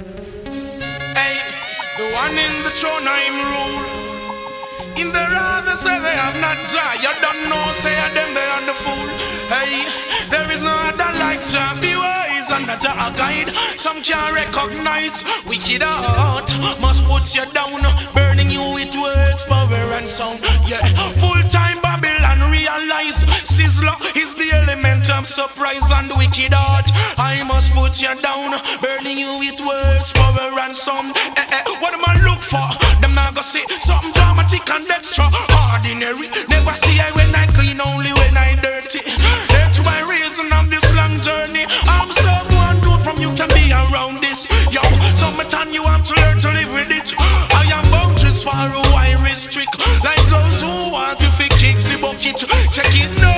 Hey, the one in the throne I'm rule. In the rather say they have not Jah. You don't know, say them they are the fool. Hey, there is no other like Jah. Be wise and Jah a guide. Some can't recognize wicked heart. Must put you down, burning you with words, power and sound. Yeah, full time Babylon realize Sizzla is the element of surprise and wicked heart. I must put you down, burning you with words, power and sound. Eh, eh, what am I look for? Them not go see something dramatic and extra ordinary. Never see I when I clean, only when I dirty. That's my reason of this long journey. I'm someone good from you can be around this. Yo, summertime you have to learn to live with it. I am boundaries far away restrict. Like those who want to kick the bucket. Check it, no,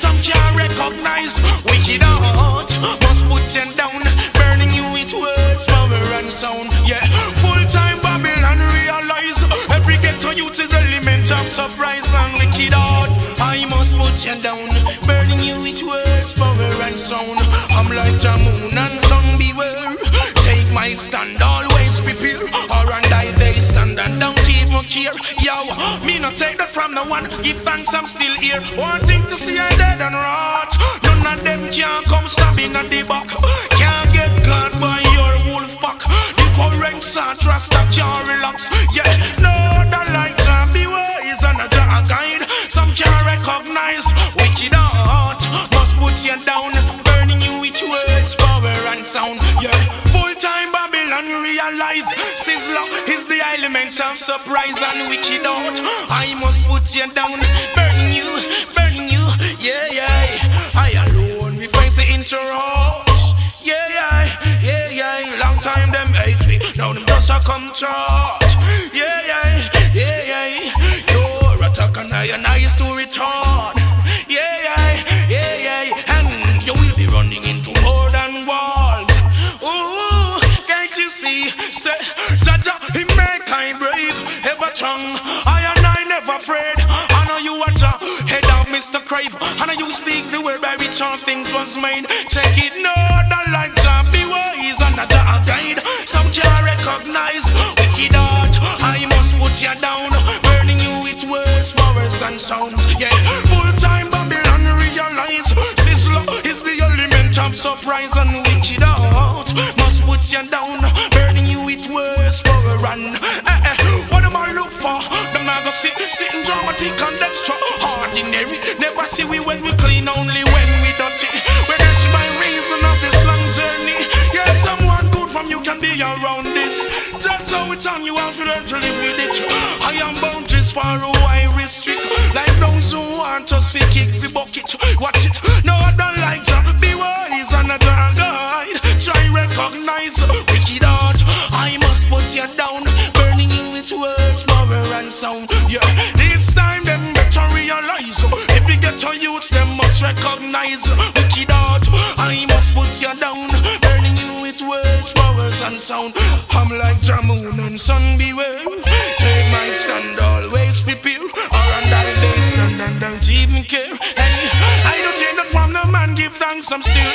Some can't recognize wicked heart. Must put you down, burning you with words, power and sound. Yeah, full time Babylon realize every ghetto youth is element of surprise and wicked heart. I must put you down, burning you with words, power and sound. I'm like the moon and sun, beware. Take my stand, always care. Yo, me not take that from the one. Give thanks, I'm still here. Wanting to see I dead and rot. None of them can come stabbing at the back. Can't get caught by your wolf pack. The forensic and trust that can't relax. Yeah, no, the lights and be wise and a Jah guide. Some can't recognize wicked heart. Must put you down, burning you with words, power and sound. Yeah, Babylon realize Sizzla is the element of surprise and wicked heart. I must put you down, burning you, burning you. Yeah, yeah. I alone we the interrupt. Yeah, yeah, yeah, yeah. Long time them hate me, now them just a come charge. Yeah, yeah, yeah, yeah. Your attack and I and I is to return. I and I never afraid. I know you watch a head of Mr. Crave. I know you speak the word by which all things was made. Check it, no, the light Jah be wise and a Jah guide. Some can't recognize wicked heart. I must put you down, burning you with words, powers and sounds. Yeah, full time Babylon realize Sizzla is the element of surprise and wicked heart. Must put you down, burning you with words, power and eh, eh. For? Them not go sit, sitting dramatic and extra ordinary. Never see we when we clean, only when we dirty. We dirty by reason of this long journey. Yeah, someone good from you can be around this. That's how it's on you have to learn to live with it. I am boundaries far away restrict. Like those who want us to kick the bucket. Watch it. No, I don't like to be wise and a guide. Try recognize wicked heart. I must put you down, sound. Yeah, this time them better realize. Uh, Every ghetto youth them must recognize uh, wicked heart. I must put you down, burning you with words, powers and sound. I'm like the moon and sun, beware. Take my stand, always prepare. Or and I they stand and don't even care. Hey, I don't take that from the man, give thanks, I'm still